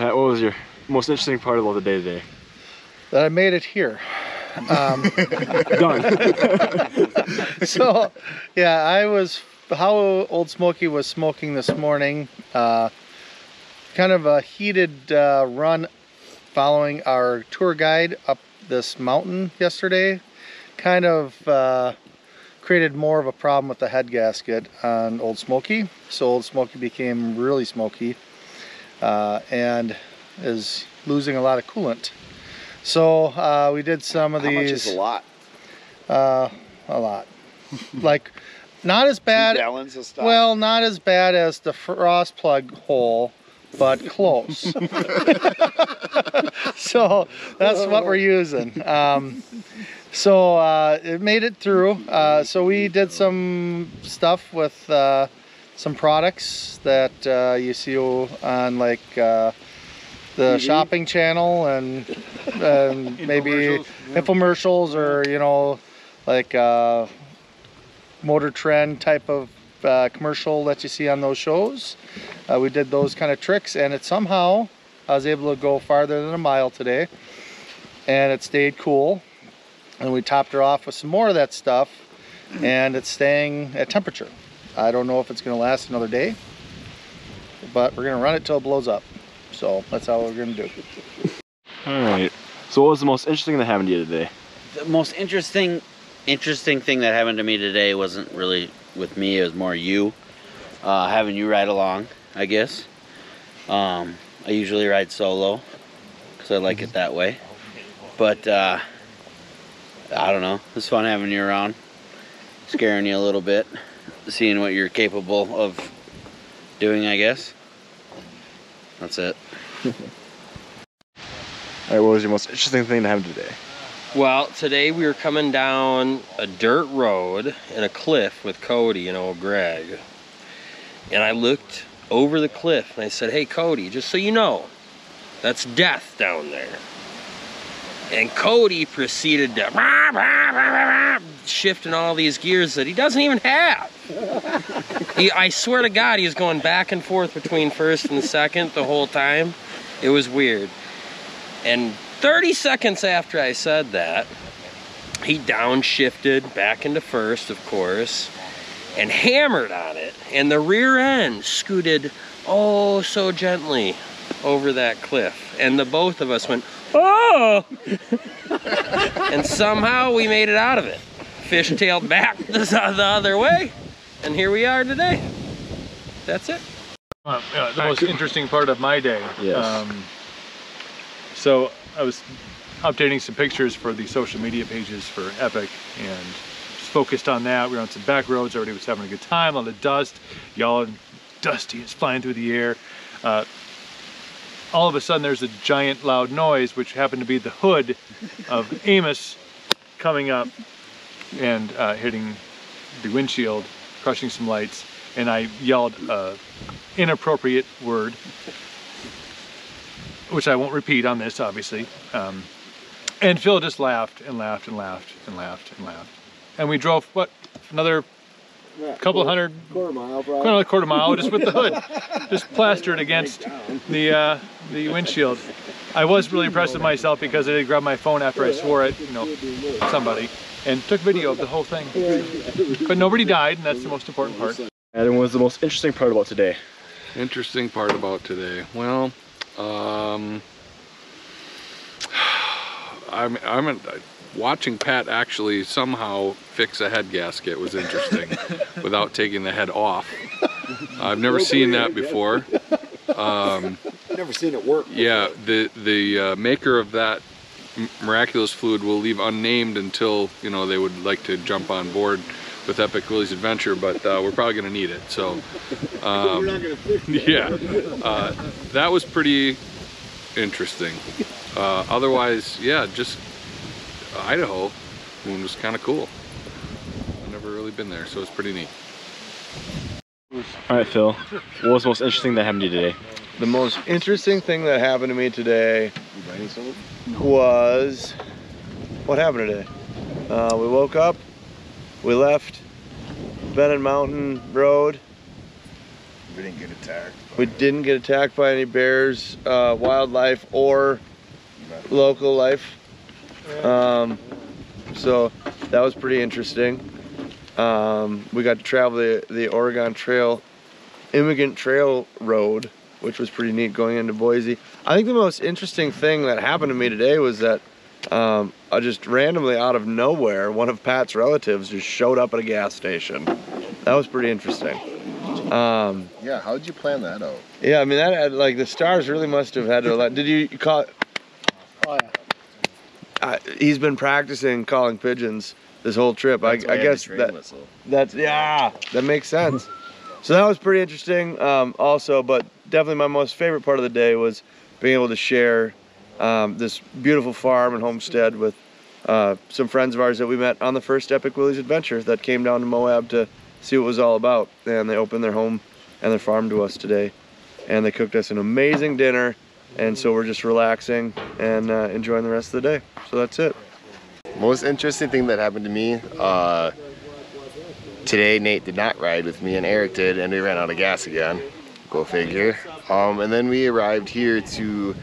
Pat, what was your most interesting part about the day today? That I made it here. Um, Done. so, yeah, I was how Old Smoky was smoking this morning. Uh, kind of a heated uh, run following our tour guide up this mountain yesterday. Kind of uh, created more of a problem with the head gasket on Old Smoky. So Old Smoky became really smoky uh, and is losing a lot of coolant. So uh, we did some of How these. much is a lot? Uh, a lot. like, not as bad. Two gallons of stock? Well, not as bad as the frost plug hole, but close. so that's what we're using. Um, so uh, it made it through. Uh, so we did some stuff with uh, some products that uh, you see on like uh, the TV? shopping channel and, and maybe yeah. infomercials or you know like uh, motor trend type of uh, commercial that you see on those shows. Uh, we did those kind of tricks and it somehow I was able to go farther than a mile today and it stayed cool and we topped her off with some more of that stuff and it's staying at temperature. I don't know if it's going to last another day but we're going to run it till it blows up. So that's how we're going to do. All right. So what was the most interesting that happened to you today? the most interesting interesting thing that happened to me today wasn't really with me it was more you uh, having you ride along i guess um, i usually ride solo because i like it that way but uh, i don't know it's fun having you around scaring you a little bit seeing what you're capable of doing i guess that's it All right. What was your most interesting thing to happen today? Well, today we were coming down a dirt road and a cliff with Cody and old Greg. And I looked over the cliff and I said, Hey, Cody, just so you know, that's death down there. And Cody proceeded to rah, rah, rah, rah, rah, shifting all these gears that he doesn't even have. He, I swear to God, he was going back and forth between first and second the whole time. It was weird. And 30 seconds after I said that, he downshifted back into first, of course, and hammered on it. And the rear end scooted oh so gently over that cliff. And the both of us went, oh! and somehow we made it out of it. Fishtailed back the, the other way. And here we are today. That's it. Uh, yeah, the most interesting part of my day. Yes. Um, so I was updating some pictures for the social media pages for Epic and just focused on that. We were on some back roads. Everybody was having a good time. All the dust, y'all dusty is flying through the air. Uh, all of a sudden there's a giant loud noise which happened to be the hood of Amos coming up and uh, hitting the windshield, crushing some lights, and I yelled a inappropriate word, which I won't repeat on this, obviously. Um, and Phil just laughed and laughed and laughed and laughed and laughed. And we drove, what, another couple hundred, Quarter mile, probably. quarter mile just with the hood, just plastered against the uh, the windshield. I was really impressed with myself because I did grab my phone after I swore at, you know, somebody and took video of the whole thing. But nobody died, and that's the most important part. Adam, what was the most interesting part about today? Interesting part about today. Well, um, I'm, I'm watching Pat actually somehow fix a head gasket was interesting without taking the head off. I've never seen that before. Um, Never seen it work. yeah, the the uh, maker of that m- miraculous fluid will leave unnamed until you know they would like to jump on board with Epic Willys Adventure, but uh, we're probably going to need it. So, um, We're not gonna fix it. yeah, uh, that was pretty interesting. Uh, otherwise, yeah, just Idaho moon was kind of cool. I've never really been there, so it's pretty neat. All right, Phil. What was the most interesting that happened to you today? The most interesting thing that happened to me today was what happened today. Uh, we woke up, we left Bennett Mountain Road. We didn't get attacked. We didn't get attacked by any bears, uh, wildlife, or local life. Um, so that was pretty interesting. Um, we got to travel the, the Oregon Trail, Immigrant Trail Road, which was pretty neat going into Boise. I think the most interesting thing that happened to me today was that um, I just randomly out of nowhere, one of Pat's relatives just showed up at a gas station. That was pretty interesting. Um, Yeah, how did you plan that out? yeah, I mean that had, like the stars really must have had to. Let, did you call? Oh yeah. Uh, he's been practicing calling pigeons this whole trip. I, I guess that that's yeah, that makes sense. So that was pretty interesting. Um, also, but definitely my most favorite part of the day was being able to share um, this beautiful farm and homestead with uh, some friends of ours that we met on the first Epic Willys adventure that came down to Moab to see what it was all about. And they opened their home and their farm to us today, and they cooked us an amazing dinner. And so we're just relaxing and uh, enjoying the rest of the day. So that's it. Most interesting thing that happened to me, uh, today Nate did not ride with me and Eric did and we ran out of gas again. Go figure. Um, and then we arrived here to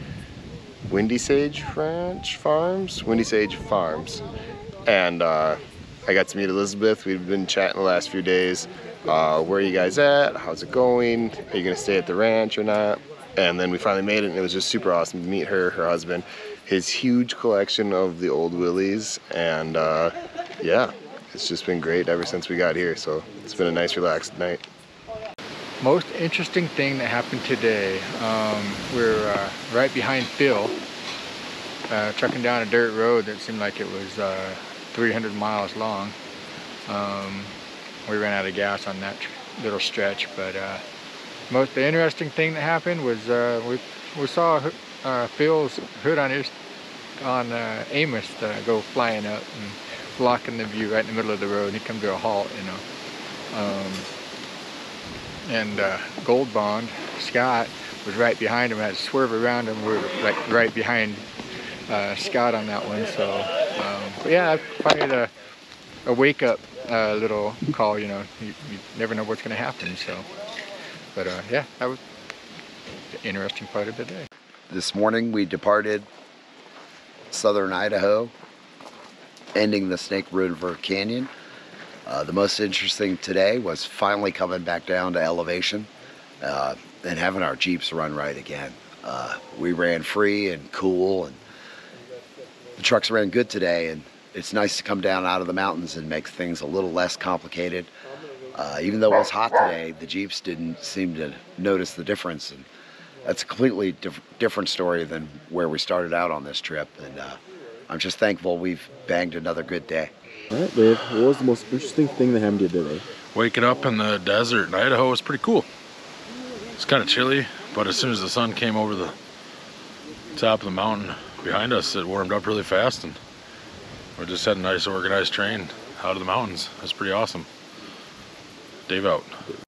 Windy Sage Ranch Farms? Windy Sage Farms. And uh, I got to meet Elizabeth. We've been chatting the last few days. Uh, where are you guys at? How's it going? Are you gonna stay at the ranch or not? And then we finally made it and it was just super awesome to meet her, her husband, his huge collection of the old Willys. And uh, yeah, it's just been great ever since we got here. So it's been a nice relaxed night. Most interesting thing that happened today, um, we're uh, right behind Phil, uh, trucking down a dirt road that seemed like it was uh, 300 miles long. Um, we ran out of gas on that little stretch, but uh, most the interesting thing that happened was uh, we we saw uh, Phil's hood on his on Amos go flying up and blocking the view right in the middle of the road. He come to a halt, you know. Um, and uh, Gold Bond, Scott, was right behind him. I had to swerve around him. We were like right behind uh, Scott on that one. So, um, but yeah, probably the, a wake up uh, little call. You know, you, you never know what's going to happen. So, but uh, yeah, that was the interesting part of the day. This morning we departed southern Idaho, ending the Snake River Canyon. Uh, the most interesting today was finally coming back down to elevation uh, and having our Jeeps run right again. Uh, we ran free and cool, and the trucks ran good today. And it's nice to come down out of the mountains and make things a little less complicated. Uh, even though it was hot today, the Jeeps didn't seem to notice the difference. And that's a completely diff- different story than where we started out on this trip. And uh, I'm just thankful we've banged another good day. All right, Dave. What was the most interesting thing that happened to you today? Waking up in the desert in Idaho was pretty cool. It's kind of chilly, but as soon as the sun came over the top of the mountain behind us, it warmed up really fast, and we just had a nice organized train out of the mountains. That's pretty awesome. Dave out.